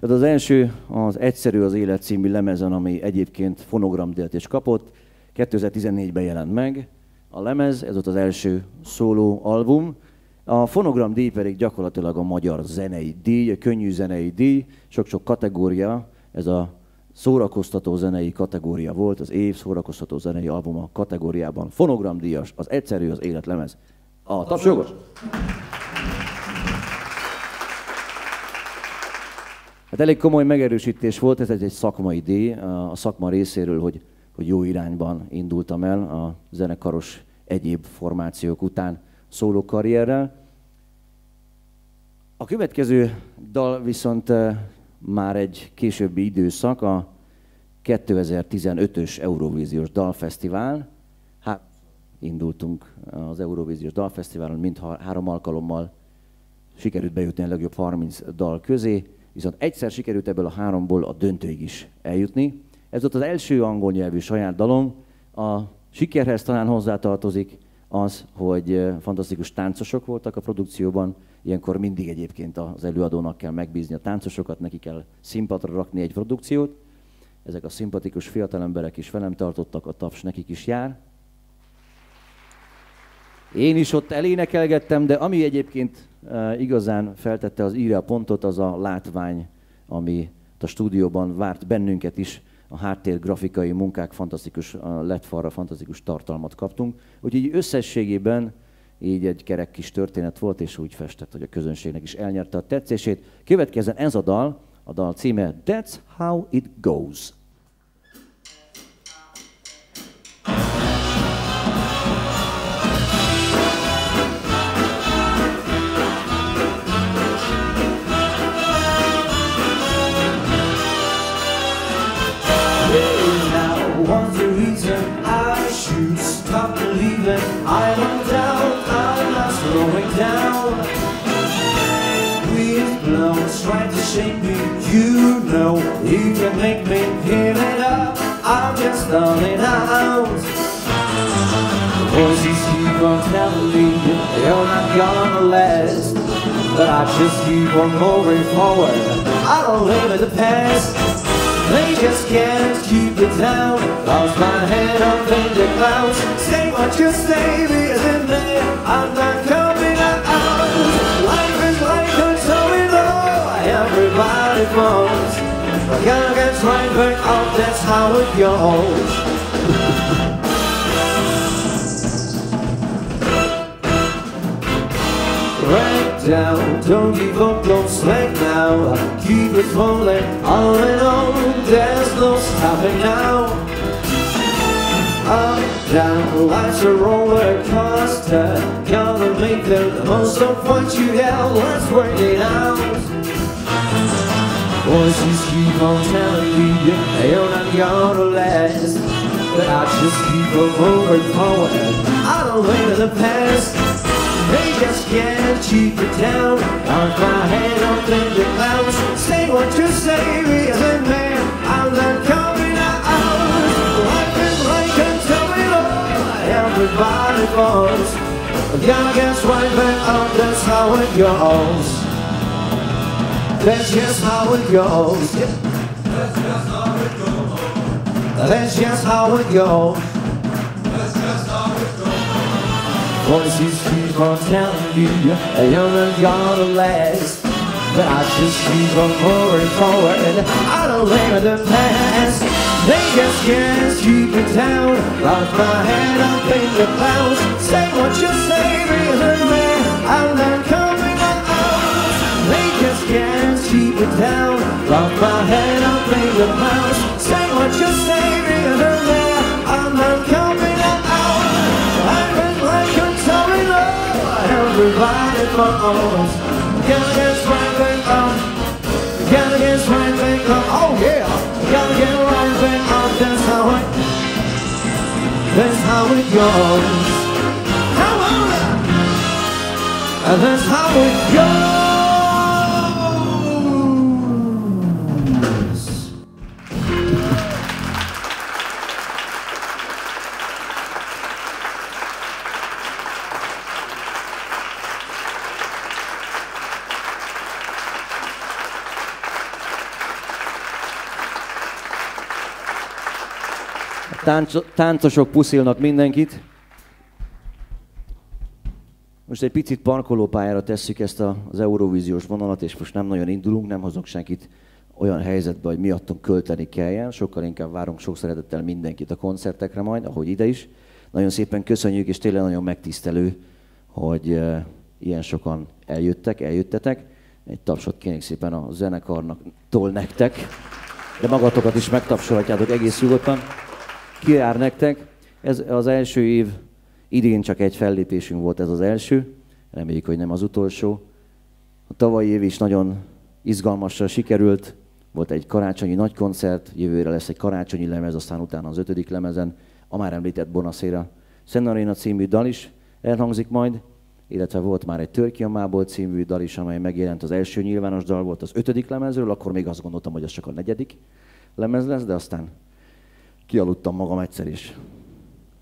Tehát az első az Egyszerű az élet című lemezen, ami egyébként fonogramdíjat is kapott. 2014-ben jelent meg. A lemez, ez volt az első szóló album. A fonogram díj pedig gyakorlatilag a magyar zenei díj, a könnyű zenei díj, sok-sok kategória, ez a szórakoztató zenei kategória volt, az év szórakoztató zenei albuma kategóriában. Fonogram díjas, az egyszerű az életlemez. A tapsjogos! Hát elég komoly megerősítés volt, ez egy szakmai díj a szakma részéről, hogy, hogy jó irányban indultam el a zenekaros egyéb formációk után szóló karrierrel. A következő dal viszont eh, már egy későbbi időszak, a 2015-ös Eurovíziós Dalfesztivál. Hát indultunk az Eurovíziós Dalfesztiválon, mind három alkalommal sikerült bejutni a legjobb 30 dal közé viszont egyszer sikerült ebből a háromból a döntőig is eljutni. Ez volt az első angol nyelvű saját dalom. A sikerhez talán hozzátartozik az, hogy fantasztikus táncosok voltak a produkcióban. Ilyenkor mindig egyébként az előadónak kell megbízni a táncosokat, neki kell színpadra rakni egy produkciót. Ezek a szimpatikus fiatalemberek is velem tartottak, a taps nekik is jár. Én is ott elénekelgettem, de ami egyébként uh, igazán feltette az írja pontot, az a látvány, ami a stúdióban várt bennünket is. A háttér grafikai munkák fantasztikus, a lett falra fantasztikus tartalmat kaptunk. Úgyhogy összességében így egy kerek kis történet volt, és úgy festett, hogy a közönségnek is elnyerte a tetszését. Következzen ez a dal, a dal címe That's How It Goes. Know you can make me give it up I'm just starting out. Voices keep on telling me You're not gonna last But I just keep on moving forward. I don't live in the past. They just can't keep it down. Lost my head up in the clouds. Say what you say, isn't there I'm not coming out. Life is like a domino everybody falls. Gets right back up, that's how it goes. right down, don't give up, don't slack now. Keep it rolling, on and on, there's no stopping now. Up, down, life's a roller coaster. Gonna make the most of what you have, let's work it out. Voices keep on telling me you're not gonna last. But I just keep on moving forward. I don't live in the past. They just can't keep it down. Knock my head up in the clouds. Say what you say, reason man. I'm not coming out. Is like a domino Everybody falls. Gotta get right back up, that's how it goes that's just how it goes. That's just how it goes. That's just how it goes. That's just how it goes. Voices keep on telling you you're not gonna last. But I just keep on moving forward. I don't live in the past. They just can't keep it down. Lost my head up in the clouds. Say what you say, down. Lock my head up in your mouth. Say what you say, read her there. I'm not coming out. I read like a sorry love. I have provided my own. Gotta get right back up. Gotta get right back up. Oh yeah. Gotta get right back up. That's how it. That's how it goes. How on. That's how it goes. Tánc, táncosok puszilnak mindenkit. Most egy picit parkolópályára tesszük ezt az Eurovíziós vonalat, és most nem nagyon indulunk, nem hozok senkit olyan helyzetbe, hogy miattunk költeni kelljen. Sokkal inkább várunk sok szeretettel mindenkit a koncertekre majd, ahogy ide is. Nagyon szépen köszönjük, és tényleg nagyon megtisztelő, hogy uh, ilyen sokan eljöttek, eljöttetek. Egy tapsot kérnék szépen a zenekarnak, tól nektek, de magatokat is megtapsolhatjátok egész nyugodtan jár nektek. Ez az első év, idén csak egy fellépésünk volt ez az első, reméljük, hogy nem az utolsó. A tavalyi év is nagyon izgalmasra sikerült, volt egy karácsonyi nagy koncert, jövőre lesz egy karácsonyi lemez, aztán utána az ötödik lemezen, a már említett Bonaszéra Szennaréna című dal is elhangzik majd, illetve volt már egy Törkiamából című dal is, amely megjelent az első nyilvános dal volt az ötödik lemezről, akkor még azt gondoltam, hogy az csak a negyedik lemez lesz, de aztán kialudtam magam egyszer is.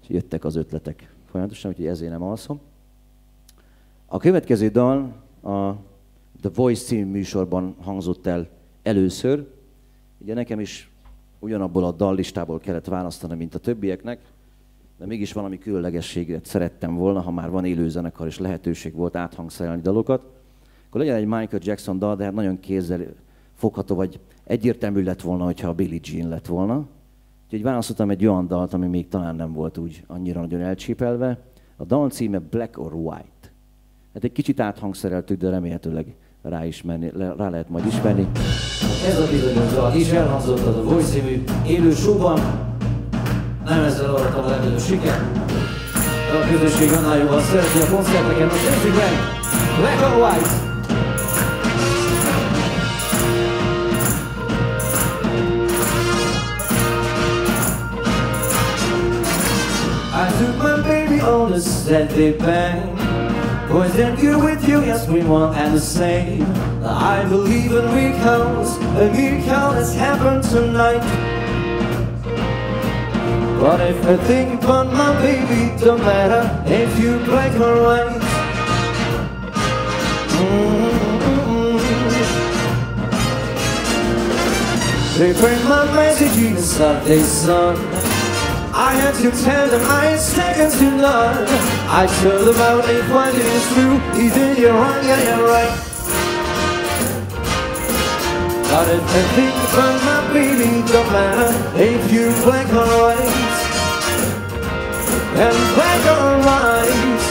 És jöttek az ötletek folyamatosan, úgyhogy ezért nem alszom. A következő dal a The Voice című műsorban hangzott el először. Ugye nekem is ugyanabból a dallistából kellett választani, mint a többieknek, de mégis valami különlegességet szerettem volna, ha már van élő zenekar és lehetőség volt áthangszerelni dalokat, akkor legyen egy Michael Jackson dal, de hát nagyon kézzel fogható, vagy egyértelmű lett volna, hogyha a Billie Jean lett volna. Úgyhogy választottam egy olyan dalt, ami még talán nem volt úgy annyira nagyon elcsépelve. A dal címe Black or White. Hát egy kicsit áthangszereltük, de remélhetőleg rá, ismerni, rá lehet majd ismerni. Ez a bizonyos dal is elhangzott az a Voice című élő showban. Nem ezzel arattam a legnagyobb siker. A közösség annál jobban szereti a koncerteket. Most nézzük! Black or White! The set they bang Was that good with you? Yes, we want and the same I believe in miracles A miracle has happened tonight But if I think about my baby Don't matter if you black or white mm-hmm. They bring my message in the sun I had to tell them I ain't second to none I told them out if what is true. Either you're wrong, yeah, you're right. But if I think about my baby Don't matter if you black or white. And black or white.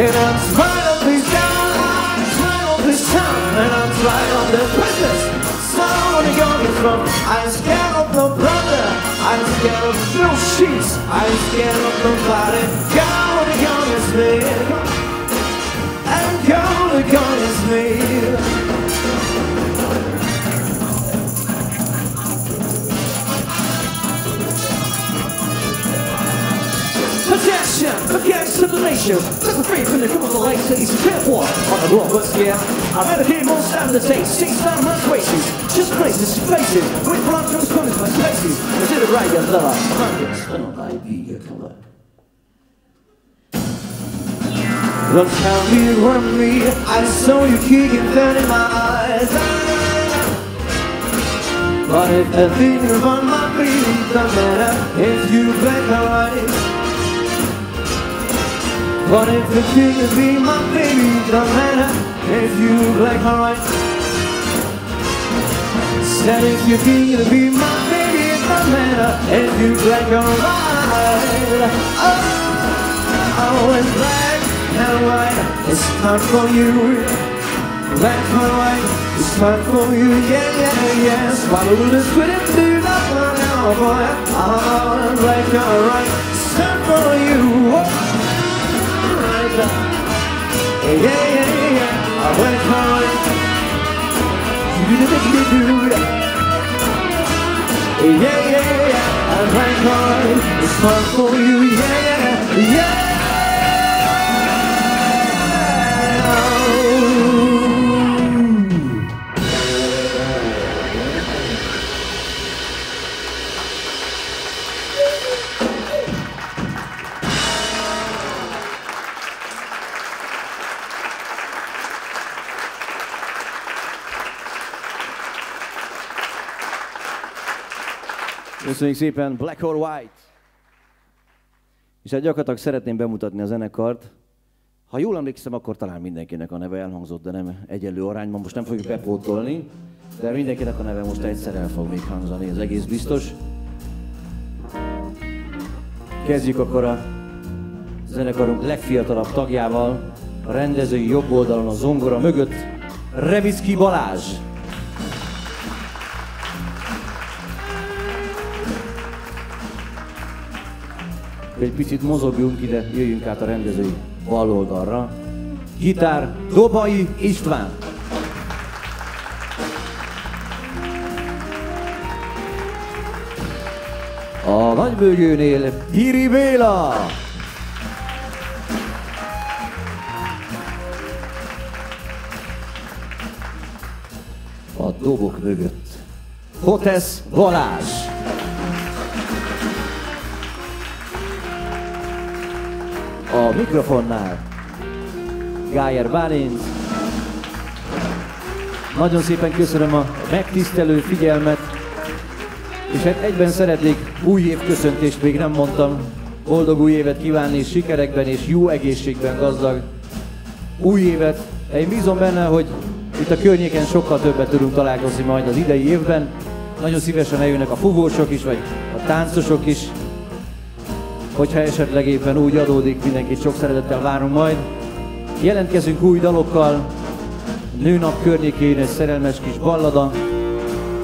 And I'm trying on this down I'm trying on this time And I'm trying on the business So where you from? I'm scared of no brother. I'm scared of no sheets. I'm scared of nobody Gonna gone is me. And gonna gone is me show. Little the trouble of the late cities and can't walk on the road, but yeah. I met a kid, won't stand the. Six down man's races, just places, faces. With blood comes coming to my spaces. Consider right, your lover. Don't tell me you were me. I saw you kicking down in my eyes. But if I think you're my feelings it doesn't matter if you black or white but if you think to be my baby, don't matter if you black or white. Said if you think to be my baby, it don't matter if you black or white. Oh, black and white, it's time for you. Black and white, it's time for you. Yeah, yeah, yeah. Swallow the sweat and do that one now, boy. Oh, black and white, it's time for you. Oh. Yeah, yeah, yeah, I went hard. Yeah, yeah, yeah, I went hard. It's fun for you, yeah, yeah, yeah. Köszönjük szépen, Black or White! És hát gyakorlatilag szeretném bemutatni a zenekart. Ha jól emlékszem, akkor talán mindenkinek a neve elhangzott, de nem egyenlő arányban. Most nem fogjuk bepótolni, de mindenkinek a neve most egyszer el fog még hangzani, ez egész biztos. Kezdjük akkor a zenekarunk legfiatalabb tagjával, a rendezői jobb oldalon a zongora mögött, Revicki Balázs. Egy picit mozogjunk ide, jöjjünk át a rendezői bal oldalra. Gitár Dobai István. A nagybőgőnél Hiri Béla. A dobok mögött Hotesz Balázs. A mikrofonnál Gájer Bálint. Nagyon szépen köszönöm a megtisztelő figyelmet, és hát egyben szeretnék új év még nem mondtam, boldog új évet kívánni, sikerekben és jó egészségben gazdag új évet. Én bízom benne, hogy itt a környéken sokkal többet tudunk találkozni majd az idei évben. Nagyon szívesen eljönnek a fuvósok is, vagy a táncosok is, hogyha esetleg éppen úgy adódik, mindenkit sok szeretettel várunk majd. Jelentkezünk új dalokkal, nőnap környékén egy szerelmes kis ballada,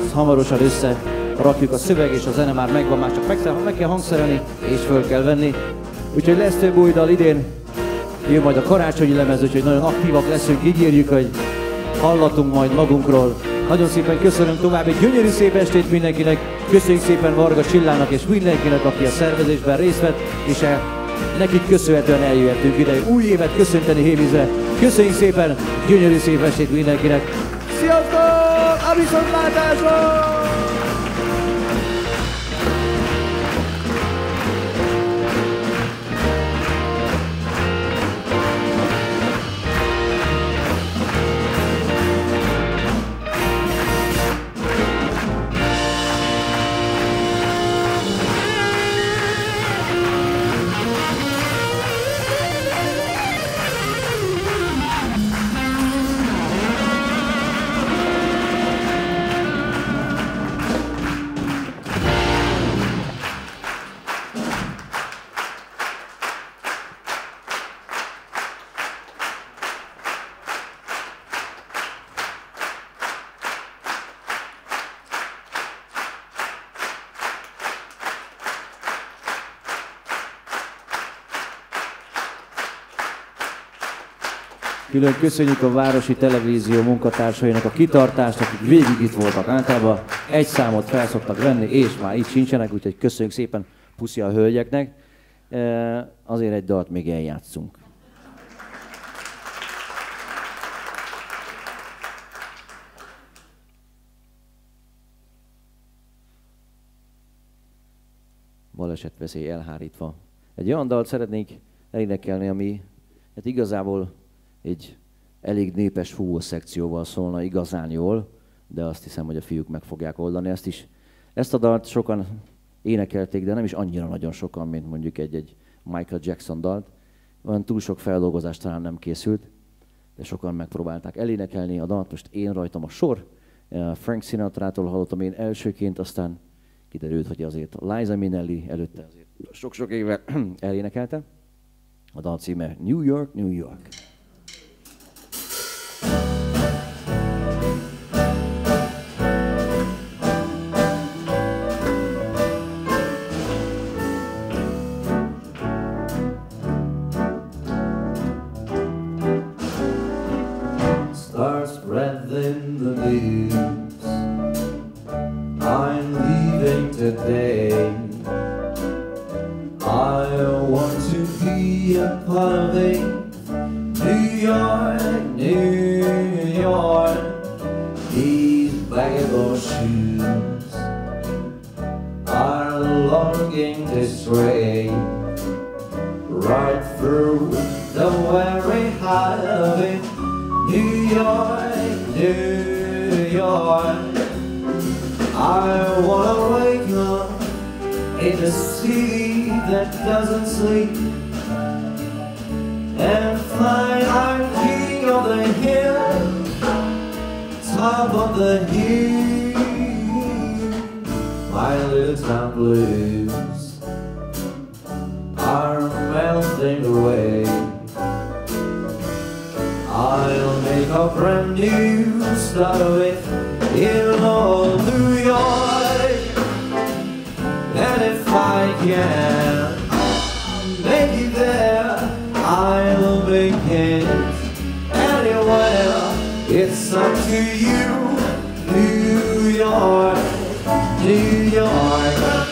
ezt hamarosan össze rakjuk a szöveg és a zene már megvan, már csak meg, meg kell hangszerelni és föl kell venni. Úgyhogy lesz több új dal idén, jön majd a karácsonyi lemez, úgyhogy nagyon aktívak leszünk, ígérjük, hogy hallatunk majd magunkról. Nagyon szépen köszönöm tovább, egy gyönyörű szép estét mindenkinek, Köszönjük szépen Varga Csillának és mindenkinek, aki a szervezésben részt vett, és el, nekik köszönhetően eljöhetünk ide új évet köszönteni Hévízre. Köszönjük szépen, gyönyörű szép estét mindenkinek. Sziasztok! A viszontlátásra! Külön köszönjük a Városi Televízió munkatársainak a kitartást, akik végig itt voltak. Általában egy számot felszoktak venni, és már itt sincsenek, úgyhogy köszönjük szépen puszi a hölgyeknek. E, azért egy dalt még eljátszunk. veszély elhárítva. Egy olyan dalt szeretnék elénekelni, ami hát igazából egy elég népes fúvó szekcióval szólna igazán jól, de azt hiszem, hogy a fiúk meg fogják oldani ezt is. Ezt a dalt sokan énekelték, de nem is annyira nagyon sokan, mint mondjuk egy-egy Michael Jackson dalt. Van túl sok feldolgozás talán nem készült, de sokan megpróbálták elénekelni a dalt. Most én rajtam a sor. Frank Sinatra-tól hallottam én elsőként, aztán kiderült, hogy azért Liza Minnelli előtte azért sok-sok éve [CLEARS THROAT] elénekelte. A dal címe New York, New York. It's up to you, New York, New York.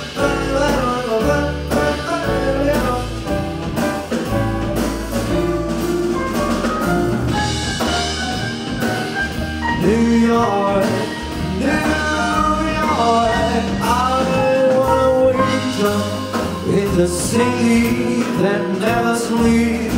New York, New York, I wanna wake up in the city that never sleeps.